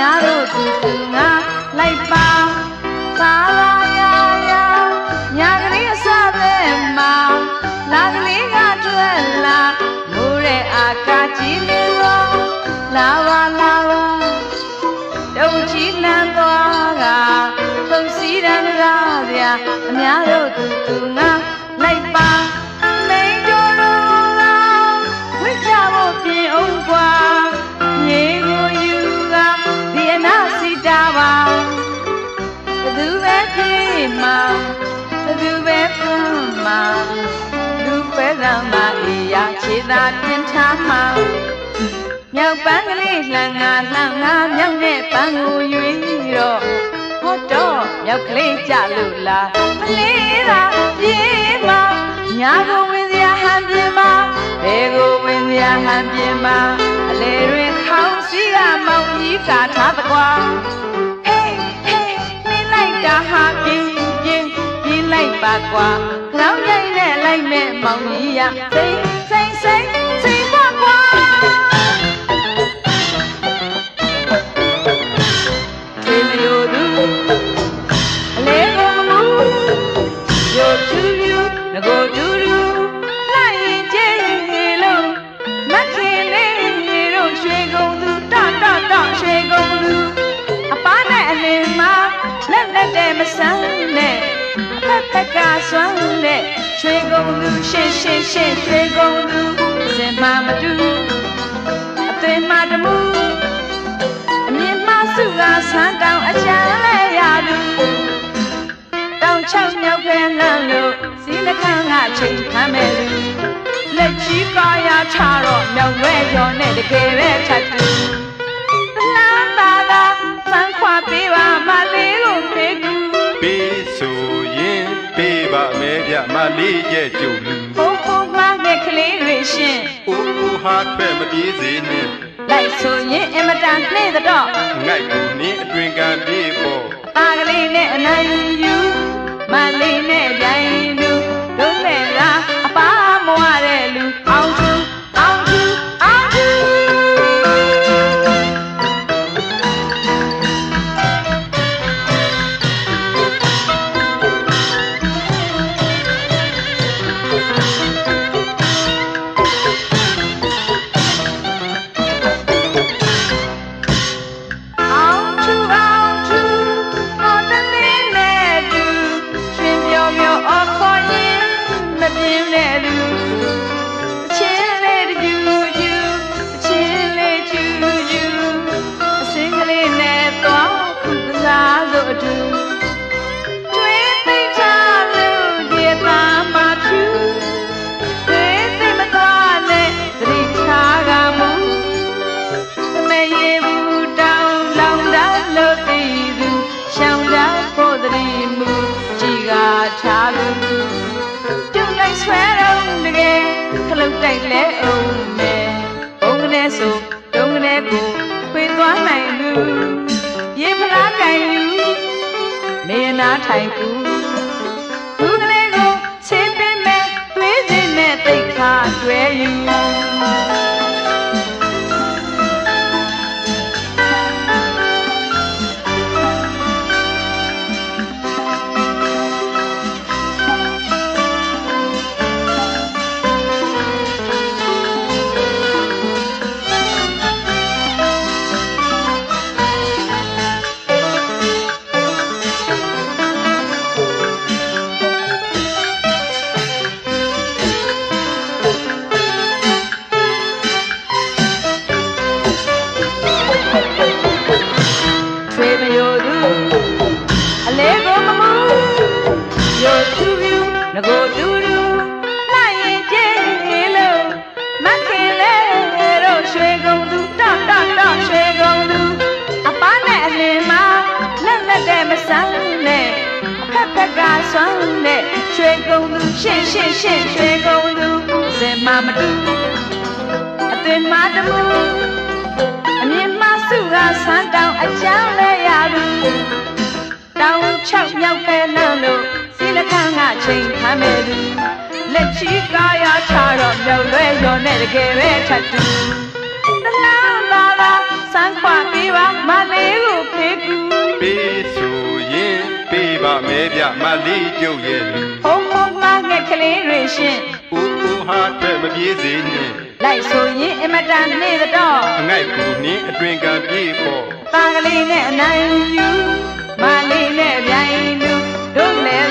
ကားစရာအများတို့သူသူငါလိုက်ပါသာလာယာယာညာကလေးအစပဲမှာလာကလေးကထွက်လာမိုးတဲ့အာကာကြီးလေးရောလာပါလာပါတုံချီလန်းသွားကထုံစီတန်းကားစရာအများတို့သူသူငါလိုက်ပါ လူပဲလာမအေးရခြေသာပြင်ထားမှာမြောက်ပန်းကလေးလှန်ငါလှန်ငါမြောက်နဲ့ပန်းကိုရွေးတော့ဟောတော့မြောက်ကလေးကြလို့လားမလေးသာပြေးမှာညာကိုဝင်စရာဟန်ပြမှာဘယ်ကိုဝင်စရာဟန်ပြမှာအလေတွင်ခေါင်းစည်းကမောင်ကြီးကာထားတကွာဟေးဟေးနှင်းလိုက်တာဟာပြင်းပြင်းပြင်းလိုက်ပါကွာခေါင်းရိုက်နဲ့ လိုက်မဲ့မောင်ကြီးရစိမ့် အဖက်ဖက်ကစွမ်းနဲ့ရွှေကုန်သူရှင်းရှင်းရှင်းရွှေကုန်သူစင်မမတူအသွင်မတမှုအမြင်မစုကဆန်းတောင်အချမ်းလဲရလူတောင်ချောက်မြောက်ခဲလန့်လို့စီးနှခမ်းကချိန်ခမ်းမဲ့လူလက်ကြီးကာယာချတော့မြောက်ရွဲရော်နဲ့တကယ်ပဲထပ်တူတ ဟာထွက်မပြေးစေနဲ့လိုက်ဆိုရင်အင်မတန်နှိမ့်တော့ငိုက်ကိုနင်းအတွင်ကံပြေးပေါ်ပါကလေးနဲ့အနိုင်ယူမလေးနဲ့ပြိုင်လူတို့နဲ့ ခလုတ်တိုက်လဲအောင်မယ်ဘုံကနေဆိုတုံးကနေကိုခွေသွားနိုင်လူရေဖလားကင်ယူနေနာထိုင်ကူသူကလေးကိုဆေးပင်မဲ့သွေးစင်းနဲ့တိတ်ခါကျွဲယူ ငကိုတူတူလိုက်ရင်ကျင်းလို့မခင်လဲတော့ရွှေကုန်သူတတတရွှေကုန်သူအပန်းနဲ့အလင်းမှာလက်လက်တဲ့မဆန်းနဲ့ဖက်ဖက်ကဆွမ်းနဲ့ရွှေကုန်သူရှင်းရှင်းရှင်းရွှေကုန်သူစင်မမတူအသွင်မတမှု မ်းနေသူလက်ချီကာရချတော့မြောက်လွဲရောနဲ့တကယ်ပဲထတ်သူတလားသာသာစမ်းခွာပေးပါမလေးကိုဖေးကူပေးဆိုရင်ပေးပါမဲပြမလေးကျုပ်ရဲ့ဟုံးဟုံးငါငယ်ကလေးတွေရှင်ဦးဦးဟာတွေ့မပြေးစေနဲ့လိုက်ဆိုရင်အမတန်နေတော့အငိုက်ကူနင်းအတွင်ကပြေးပေါ်ตากะลีเนี่ยอนันอยู่มาลีเนี่ยใหญ่อยู่ดุเนี่ย